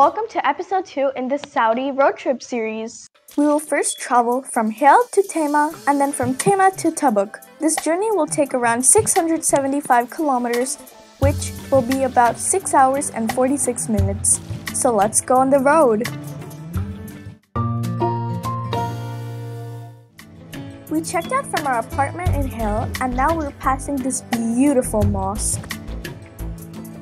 Welcome to episode 2 in the Saudi road trip series. We will first travel from Hail to Tayma and then from Tayma to Tabuk. This journey will take around 675 kilometers, which will be about 6 hours and 46 minutes. So let's go on the road. We checked out from our apartment in Hail and now we're passing this beautiful mosque.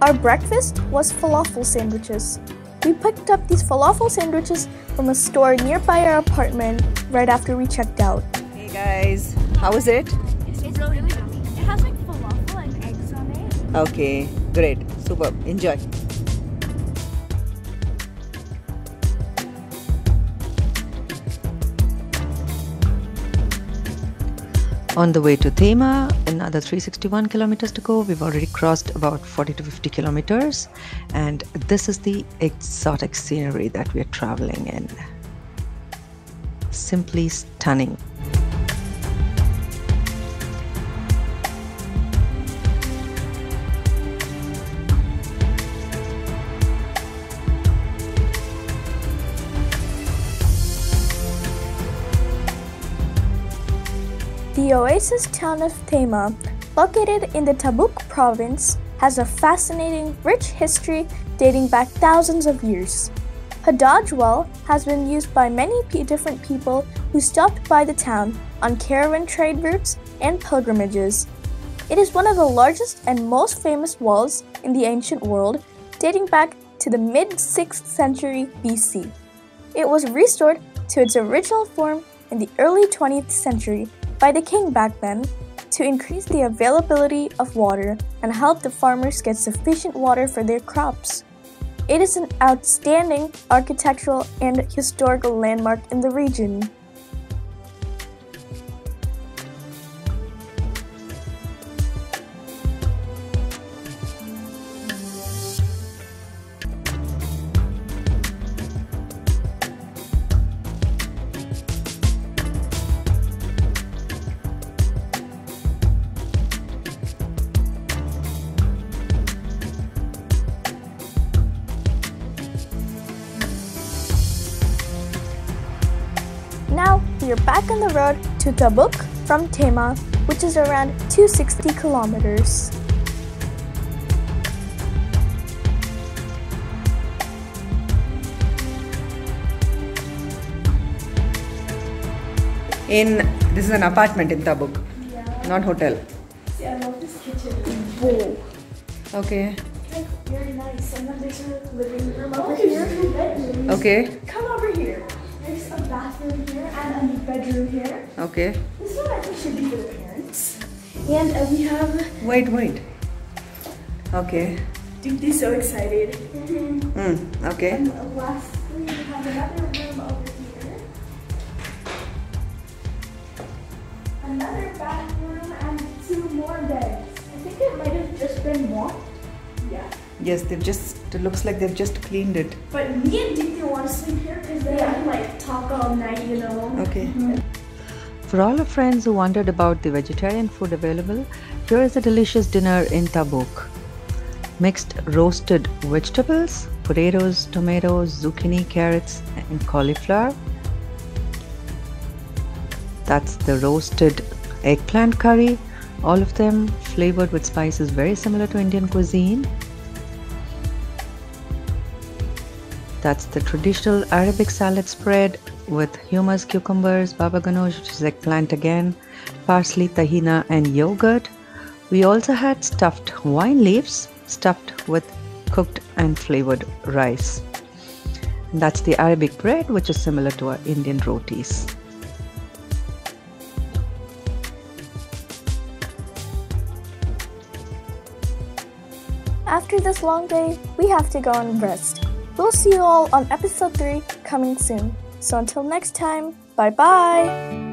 Our breakfast was falafel sandwiches. We picked up these falafel sandwiches from a store nearby our apartment right after we checked out. Hey guys, how is it? It's really yummy. It has like falafel and eggs on it. Okay, great, super, enjoy. On the way to Tayma, another 361 kilometers to go. We've already crossed about 40 to 50 kilometers, and this is the exotic scenery that we're traveling in. Simply stunning. The oasis town of Tayma, located in the Tabuk province, has a fascinating, rich history dating back thousands of years. Haddaj well has been used by many different people who stopped by the town on caravan trade routes and pilgrimages. It is one of the largest and most famous walls in the ancient world, dating back to the mid 6th century BC. It was restored to its original form in the early 20th century by the king back then to increase the availability of water and help the farmers get sufficient water for their crops. It is an outstanding architectural and historical landmark in the region. We are back on the road to Tabuk from Tayma, which is around 260 kilometers. In this is an apartment in Tabuk, Yeah. not hotel. See, I love this kitchen. Whoa. Okay. Like, very nice. And then there's a living room over here. Two bedrooms. Okay. Okay. This one I think should be for the parents. And uh, we have, Wait, wait. Okay. dude, they're so excited. Hmm. Okay. And lastly, we have another room over here. Another bathroom and two more beds. I think it might have just been one. Yeah. Yes, they've just. It looks like they've just cleaned it. But me and Diti want to sleep here because they can like talk all night, you know. Okay. For all our friends who wondered about the vegetarian food available, here is a delicious dinner in Tabuk. Mixed roasted vegetables, potatoes, tomatoes, zucchini, carrots, and cauliflower. That's the roasted eggplant curry, all of them flavored with spices very similar to Indian cuisine. That's the traditional Arabic salad spread with hummus, cucumbers, baba ganoush, which is eggplant again, parsley, tahina, and yogurt. We also had stuffed wine leaves stuffed with cooked and flavored rice. And that's the Arabic bread, which is similar to our Indian rotis. After this long day, we have to go and rest. We'll see you all on episode 3 coming soon. So until next time, bye bye!